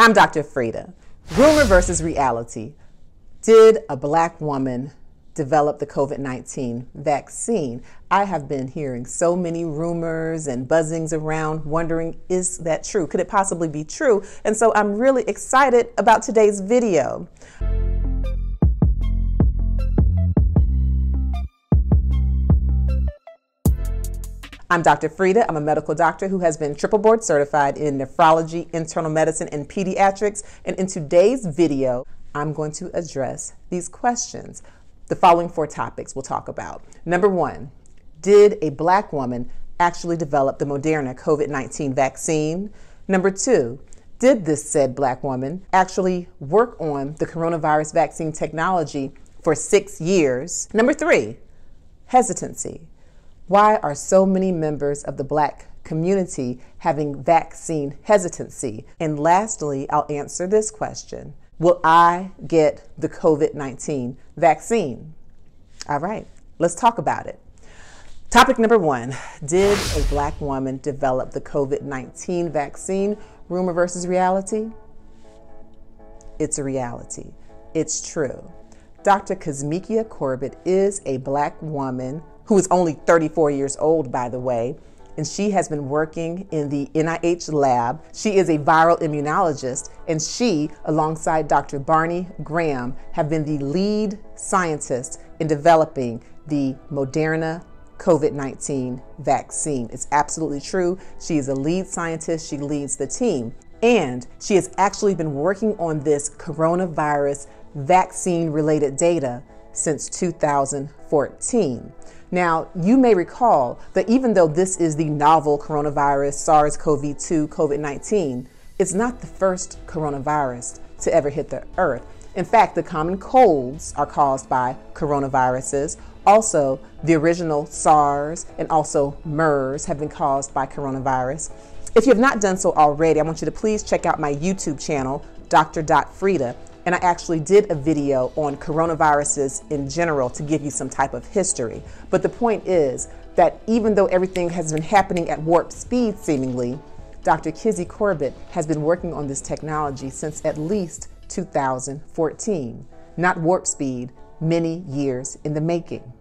I'm Dr. Frita. Rumor versus reality. Did a black woman develop the COVID 19 vaccine? I have been hearing so many rumors and buzzings around, wondering is that true? Could it possibly be true? And so I'm really excited about today's video. I'm Dr. Frita. I'm a medical doctor who has been triple board certified in nephrology, internal medicine, and pediatrics. And in today's video, I'm going to address these questions. The following four topics we'll talk about. Number one, did a black woman actually develop the Moderna COVID 19 vaccine? Number two, did this said black woman actually work on the coronavirus vaccine technology for six years? Number three, hesitancy. Why are so many members of the black community having vaccine hesitancy? And lastly, I'll answer this question Will I get the COVID 19 vaccine? All right, let's talk about it. Topic number one Did a black woman develop the COVID 19 vaccine? Rumor versus reality? It's a reality. It's true. Dr. Kizzmekia Corbett is a black woman who is only 34 years old, by the way, and she has been working in the NIH lab. She is a viral immunologist, and she, alongside Dr. Barney Graham, have been the lead scientists in developing the Moderna COVID 19 vaccine. It's absolutely true. She is a lead scientist, she leads the team. And she has actually been working on this coronavirus vaccine related data since 2014. Now, you may recall that even though this is the novel coronavirus SARS CoV 2 COVID 19, it's not the first coronavirus to ever hit the earth. In fact, the common colds are caused by coronaviruses. Also, the original SARS and also MERS have been caused by coronavirus. If you have not done so already, I want you to please check out my YouTube channel, Dr. Frita, and I actually did a video on coronaviruses in general to give you some type of history. But the point is that even though everything has been happening at warp speed seemingly, Dr. Kizzy Corbett has been working on this technology since at least 2014. Not warp speed, many years in the making.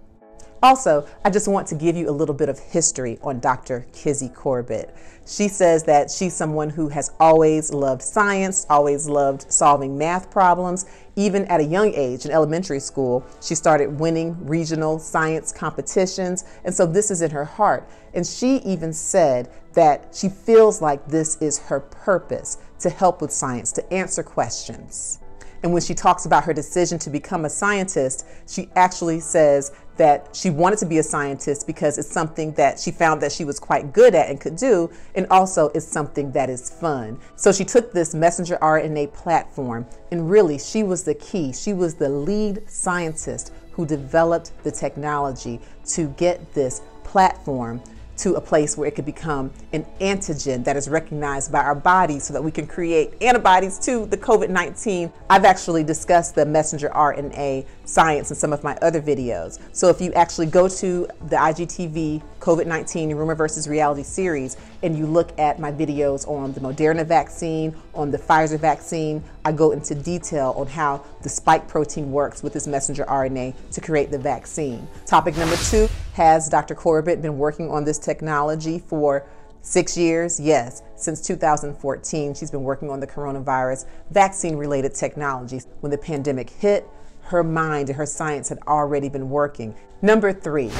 Also, I just want to give you a little bit of history on Dr. Kizzy Corbett. She says that she's someone who has always loved science, always loved solving math problems. Even at a young age in elementary school, she started winning regional science competitions. And so this is in her heart. And she even said that she feels like this is her purpose to help with science, to answer questions. And when she talks about her decision to become a scientist, she actually says that she wanted to be a scientist because it's something that she found that she was quite good at and could do, and also it's something that is fun. So she took this messenger RNA platform, and really she was the key. She was the lead scientist who developed the technology to get this platform to a place where it could become an antigen that is recognized by our body so that we can create antibodies to the COVID 19. I've actually discussed the messenger RNA science in some of my other videos. So if you actually go to the IGTV COVID 19 Rumor versus Reality series and you look at my videos on the Moderna vaccine, on the Pfizer vaccine, I go into detail on how the spike protein works with this messenger RNA to create the vaccine. Topic number two has Dr. Corbett been working on this technology for Six years? Yes. Since 2014, she's been working on the coronavirus vaccine related technologies. When the pandemic hit, her mind and her science had already been working. Number three,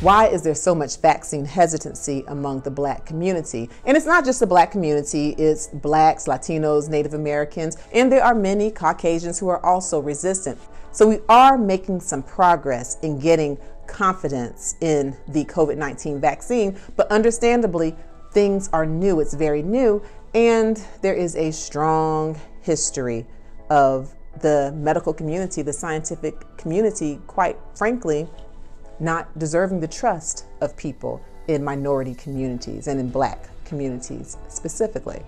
why is there so much vaccine hesitancy among the black community? And it's not just the black community, it's blacks, Latinos, Native Americans, and there are many Caucasians who are also resistant. So we are making some progress in getting confidence in the COVID 19 vaccine, but understandably, things are new. It's very new, and there is a strong history of the medical community, the scientific community, quite frankly, not deserving the trust of people in minority communities and in black communities specifically.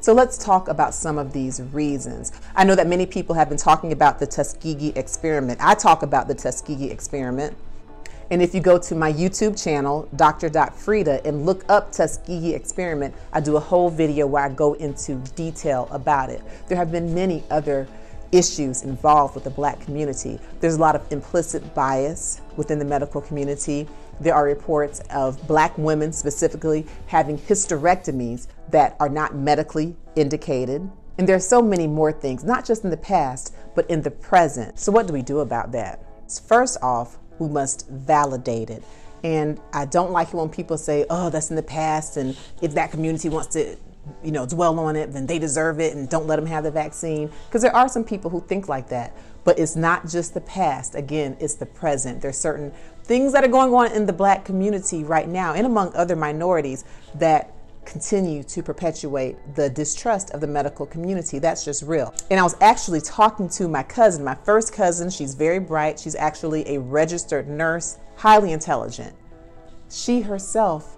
So let's talk about some of these reasons. I know that many people have been talking about the Tuskegee experiment. I talk about the Tuskegee experiment. And if you go to my YouTube channel, Dr. Frita, and look up Tuskegee experiment, I do a whole video where I go into detail about it. There have been many other issues involved with the black community. There's a lot of implicit bias within the medical community. There are reports of black women specifically having hysterectomies that are not medically indicated. And there are so many more things, not just in the past, but in the present. So, what do we do about that? First off, we must validate it. And I don't like it when people say, oh, that's in the past, and if that community wants to you know, dwell on it, then they deserve it and don't let them have the vaccine. Because there are some people who think like that. But it's not just the past. Again, it's the present. There's certain things that are going on in the black community right now and among other minorities that continue to perpetuate the distrust of the medical community. That's just real. And I was actually talking to my cousin, my first cousin. She's very bright. She's actually a registered nurse, highly intelligent. She herself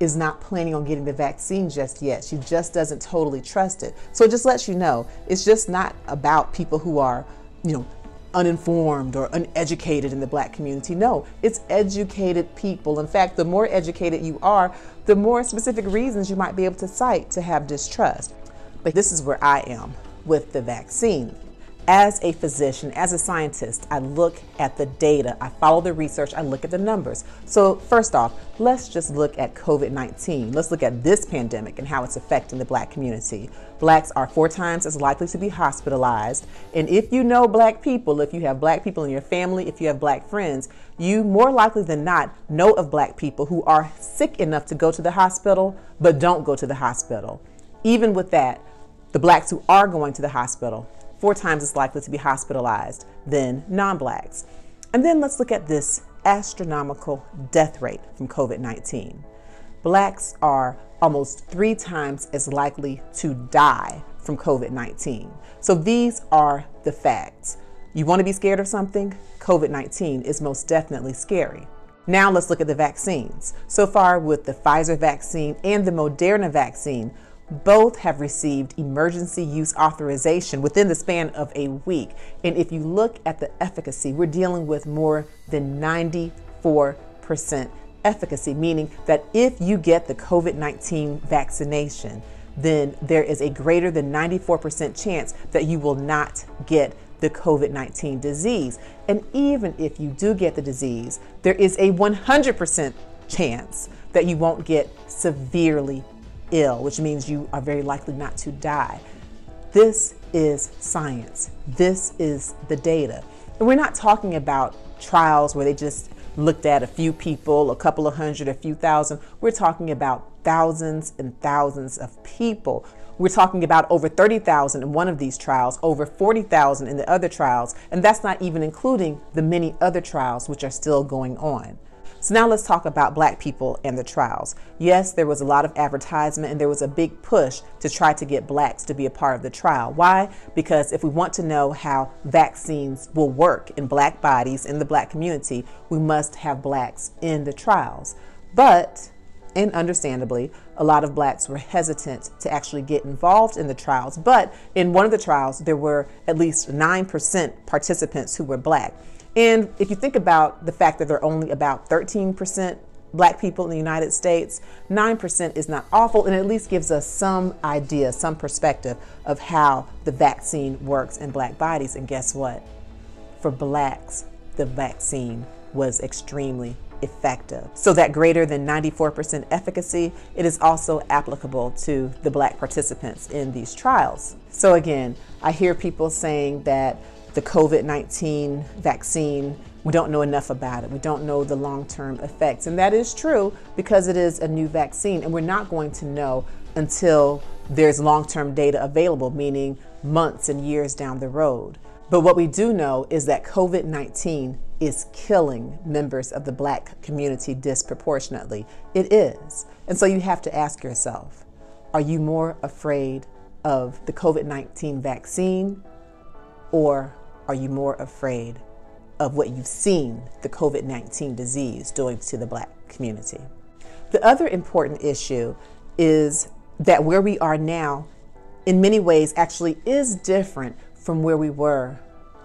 is not planning on getting the vaccine just yet. She just doesn't totally trust it. So it just lets you know it's just not about people who are, you know, uninformed or uneducated in the black community. No, it's educated people. In fact, the more educated you are, the more specific reasons you might be able to cite to have distrust. But this is where I am with the vaccine. As a physician, as a scientist, I look at the data, I follow the research, I look at the numbers. So, first off, let's just look at COVID 19. Let's look at this pandemic and how it's affecting the black community. Blacks are four times as likely to be hospitalized. And if you know black people, if you have black people in your family, if you have black friends, you more likely than not know of black people who are sick enough to go to the hospital but don't go to the hospital. Even with that, the blacks who are going to the hospital four times as likely to be hospitalized than non blacks. And then let's look at this astronomical death rate from COVID 19. Blacks are almost three times as likely to die from COVID 19. So these are the facts. You want to be scared of something? COVID 19 is most definitely scary. Now let's look at the vaccines. So far, with the Pfizer vaccine and the Moderna vaccine, both have received emergency use authorization within the span of a week. And if you look at the efficacy, we're dealing with more than 94% efficacy, meaning that if you get the COVID 19 vaccination, then there is a greater than 94% chance that you will not get the COVID 19 disease. And even if you do get the disease, there is a 100% chance that you won't get severely ill, which means you are very likely not to die. This is science. This is the data. And we're not talking about trials where they just looked at a few people, a couple of hundred, a few thousand. We're talking about thousands and thousands of people. We're talking about over 30,000 in one of these trials, over 40,000 in the other trials, and that's not even including the many other trials which are still going on. So now let's talk about black people and the trials. Yes, there was a lot of advertisement and there was a big push to try to get blacks to be a part of the trial. Why? Because if we want to know how vaccines will work in black bodies in the black community, we must have blacks in the trials. But and understandably, a lot of blacks were hesitant to actually get involved in the trials. But in one of the trials, there were at least 9% participants who were black. And if you think about the fact that there are only about 13% black people in the United States, 9% is not awful and at least gives us some idea, some perspective of how the vaccine works in black bodies. And guess what? For blacks, the vaccine was extremely effective. So that greater than 94% efficacy, it is also applicable to the black participants in these trials. So again, I hear people saying that the COVID 19 vaccine, we don't know enough about it. We don't know the long term effects. And that is true because it is a new vaccine, and we're not going to know until there's long term data available, meaning months and years down the road. But what we do know is that COVID 19 is killing members of the black community disproportionately. It is. And so you have to ask yourself are you more afraid of the COVID 19 vaccine or are you more afraid of what you've seen the COVID 19 disease doing to the black community? The other important issue is that where we are now, in many ways, actually is different from where we were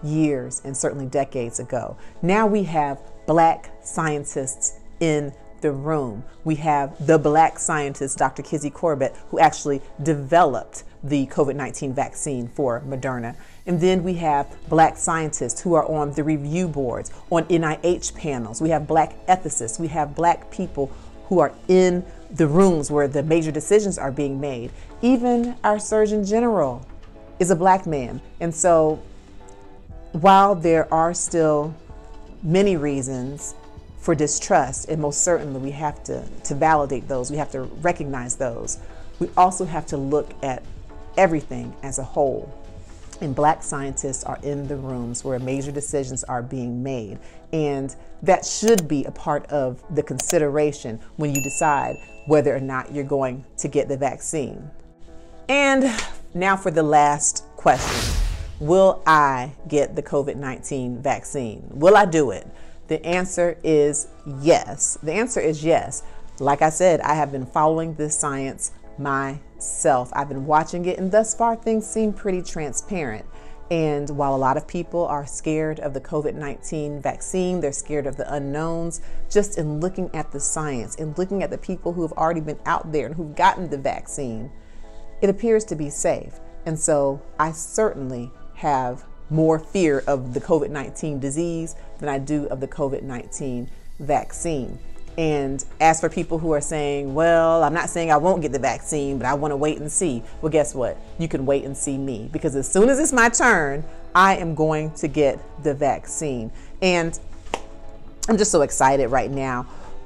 years and certainly decades ago. Now we have black scientists in the room. We have the black scientist, Dr. Kizzy Corbett, who actually developed the COVID 19 vaccine for Moderna. And then we have black scientists who are on the review boards, on NIH panels. We have black ethicists. We have black people who are in the rooms where the major decisions are being made. Even our Surgeon General is a black man. And so while there are still many reasons for distrust, and most certainly we have to, to validate those, we have to recognize those, we also have to look at everything as a whole. And black scientists are in the rooms where major decisions are being made. And that should be a part of the consideration when you decide whether or not you're going to get the vaccine. And now for the last question Will I get the COVID 19 vaccine? Will I do it? The answer is yes. The answer is yes. Like I said, I have been following this science myself. I've been watching it, and thus far, things seem pretty transparent. And while a lot of people are scared of the COVID 19 vaccine, they're scared of the unknowns, just in looking at the science and looking at the people who have already been out there and who've gotten the vaccine, it appears to be safe. And so I certainly have more fear of the COVID 19 disease than I do of the COVID 19 vaccine. And as for people who are saying, well, I'm not saying I won't get the vaccine, but I want to wait and see. Well, guess what? You can wait and see me because as soon as it's my turn, I am going to get the vaccine. And I'm just so excited right now.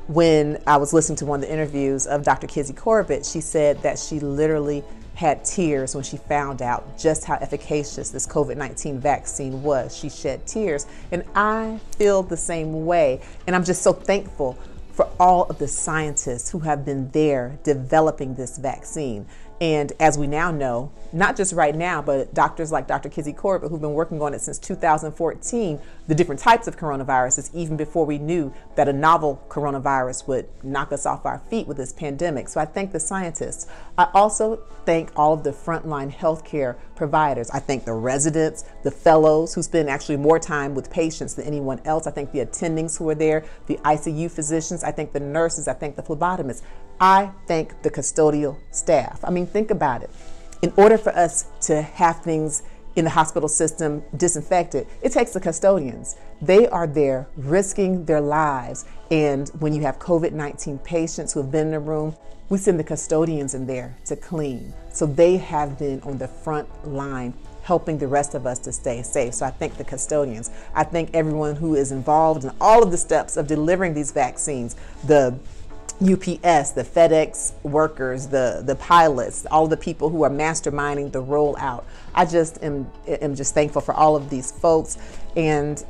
When I was listening to one of the interviews of Dr. Kizzy Corbett, she said that she literally had tears when she found out just how efficacious this COVID 19 vaccine was. She shed tears, and I feel the same way. And I'm just so thankful for all of the scientists who have been there developing this vaccine. And as we now know, not just right now, but doctors like Dr. Kizzy Corbett, who've been working on it since 2014, the different types of coronaviruses, even before we knew that a novel coronavirus would knock us off our feet with this pandemic. So I thank the scientists. I also thank all of the frontline healthcare providers. I thank the residents, the fellows who spend actually more time with patients than anyone else. I thank the attendings who are there, the ICU physicians. I thank the nurses. I thank the phlebotomists. I thank the custodial staff. I mean, think about it. In order for us to have things in the hospital system disinfected, it takes the custodians. They are there risking their lives. And when you have COVID 19 patients who have been in the room, we send the custodians in there to clean. So they have been on the front line helping the rest of us to stay safe. So I thank the custodians. I thank everyone who is involved in all of the steps of delivering these vaccines, the UPS, the FedEx workers, the, the pilots, all the people who are masterminding the rollout. I just am, am just thankful for all of these folks. And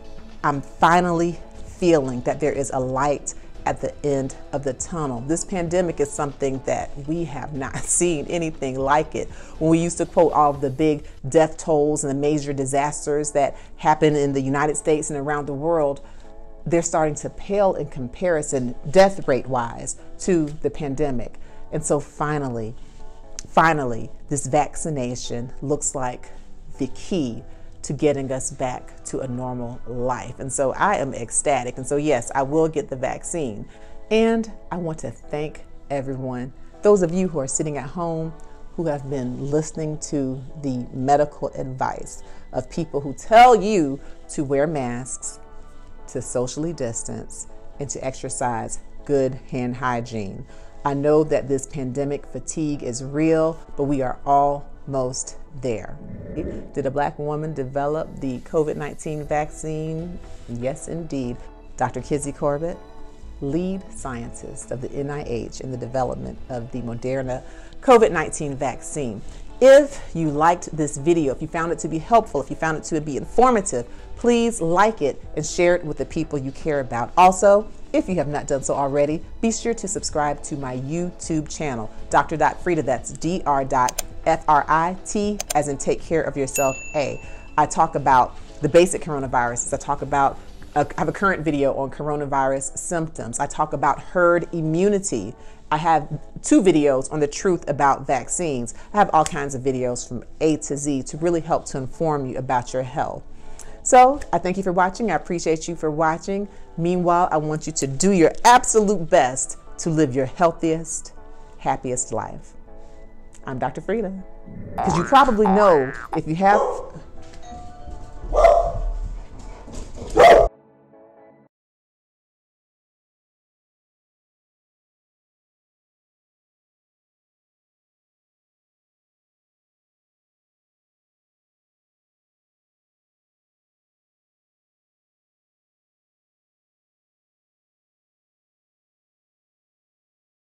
I'm finally feeling that there is a light at the end of the tunnel. This pandemic is something that we have not seen anything like it. When we used to quote all of the big death tolls and the major disasters that happen in the United States and around the world, they're starting to pale in comparison, death rate wise, to the pandemic. And so finally, finally, this vaccination looks like the key to getting us back to a normal life. And so I am ecstatic. And so, yes, I will get the vaccine. And I want to thank everyone, those of you who are sitting at home who have been listening to the medical advice of people who tell you to wear masks, to socially distance, and to exercise good hand hygiene. I know that this pandemic fatigue is real, but we are almost there. Did a black woman develop the COVID 19 vaccine? Yes, indeed. Dr. Kizzy Corbett, lead scientist of the NIH in the development of the Moderna COVID 19 vaccine. If you liked this video, if you found it to be helpful, if you found it to be informative, please like it and share it with the people you care about. Also, if you have not done so already, be sure to subscribe to my YouTube channel, Dr. Frita. That's Dr. F-R-I-T, as in take care of yourself, A. I talk about the basic coronaviruses. I talk about, uh, I have a current video on coronavirus symptoms. I talk about herd immunity. I have two videos on the truth about vaccines. I have all kinds of videos from A to Z to really help to inform you about your health. So I thank you for watching. I appreciate you for watching. Meanwhile, I want you to do your absolute best to live your healthiest, happiest life. I'm Dr. Frita. Because you probably know if you have